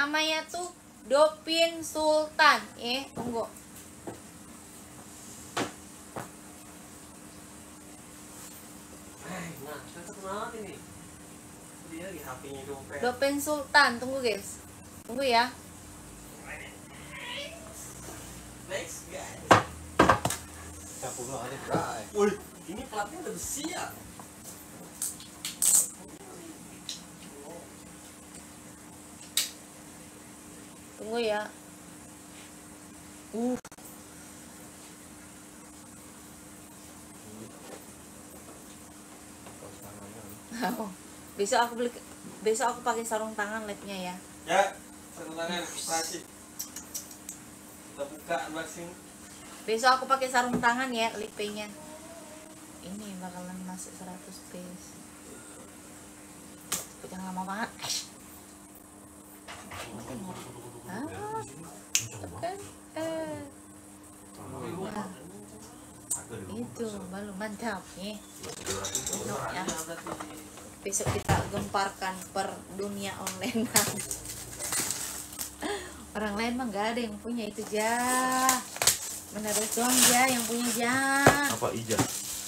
namanya tuh Dopin Sultan eh tunggu Eh, nah. Dopin Sultan tunggu guys tunggu ya Next, guys. Wih, ini platnya udah besi ya? Tunggu ya. Uh. Besok aku beli besok aku pakai sarung tangan labnya ya. Ya, satu tangan, operasi. Kita buka unboxing. besok aku pakai sarung tangan ya lipenya ini bakalan masuk 100 piece. Jangan lama banget ah kan eh Nah, itu baru mantap nih besok ya besok kita gemparkan per dunia online orang lain mah nggak ada yang punya itu ja menurut doang ja yang punya ja Apa ija?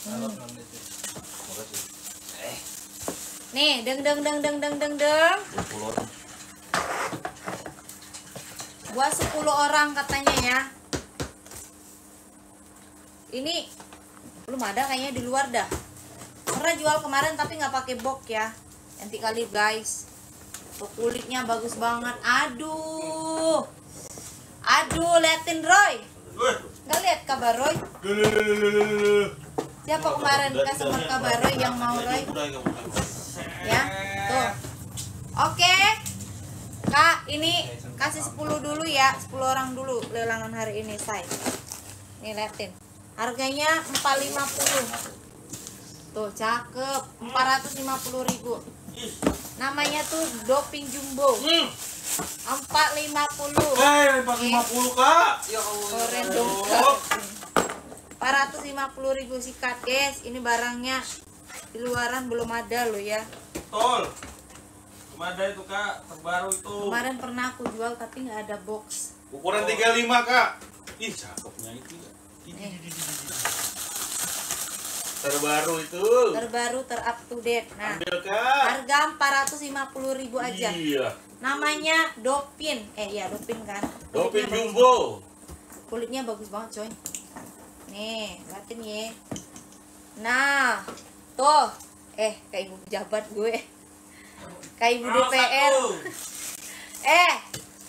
Hmm. Makasih. nih deng deng deng deng deng deng deng. Buat 10 orang katanya ya ini belum ada kayaknya di luar dah pernah jual kemarin tapi nggak pakai box ya nanti kali guys Tuh, kulitnya bagus banget aduh aduh liatin Roy nggak lihat kabar Roy siapa kemarin customer kabar Roy yang mau Roy ya tuh oke kak ini kasih 10 dulu ya 10 orang dulu lelangan hari ini say. Nih liatin. Harganya 450 tuh cakep. 450 ribu. Namanya tuh doping jumbo. 450 Hei, 450 kak. ya Allah. Ya dong Allah. kak. 450 ribu sikat guys. Ini barangnya di luaran belum ada loh ya. Betul. Ke mana itu kak, terbaru itu. kemarin pernah aku jual tapi nggak ada box Ukuran 35 kak. Ih, cakepnya itu ya. Eh. Terbaru itu. terbaru ter up to date nah Ambil kak. harga 450 ribu aja Iya. namanya Dopin eh ya Dopin kan Dopin Kulitnya bagus- Jumbo. kulitnya bagus banget coy nih liatin ya nah tuh eh kayak ibu pejabat gue kayak ibu DPR eh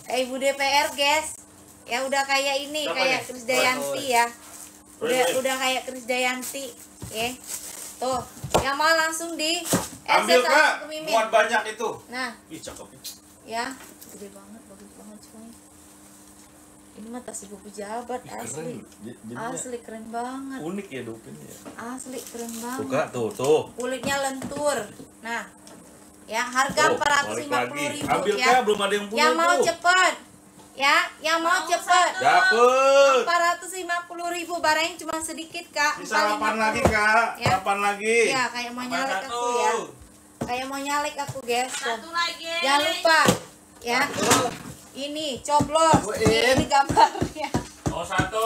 kayak ibu DPR guys. Ya udah kayak ini Berapa kayak nih? Krisdayanti ya. Udah udah kayak Krisdayanti ya. Tuh yang mau langsung di Ambil kak. Muat banyak itu. nah. Ih, cakepnya. ya. Gede banget bagus banget coy ini mah tas ibu pejabat Ih, asli. Keren. Asli keren banget. Unik ya Dopin ya. asli keren banget kak, tuh, tuh. kulitnya lentur. Nah ya harga Tuh, empat ratus balik lima lagi. puluh ribu Ambil ya kak, belum ada yang punya yang mau cepet ya yang mau cepet Dapet. empat ratus lima puluh ribu barangnya cuma sedikit kak Bisa 8 450. lagi kak. Ya. 8 lagi. ya kayak mau nyalek satu. aku ya kayak mau nyalek aku guys. Satu lagi. jangan lupa ya ini coblos Cobain. ini gambarnya Oh satu.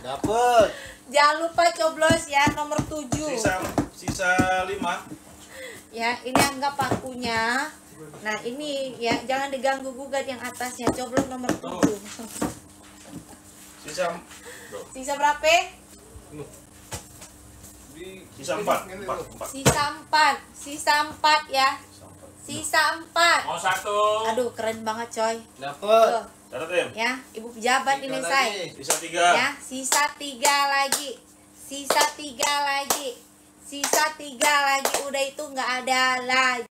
Dapet. jangan lupa coblos ya nomor 7 Sisa sisa 5. Ya ini anggap pakunya. Nah ini ya jangan diganggu gugat yang atasnya. Coblos nomor 7 Sisa sisa berapa? Sisa 4. 4. 4. sisa 4 sisa 4 ya. Sisa 4 Mau satu. aduh keren banget coy. Dapet. Tuh, Catat ya ibu pejabat ini say. Sisa 3. ya sisa tiga lagi. Sisa tiga lagi sisa tiga lagi udah itu nggak ada lagi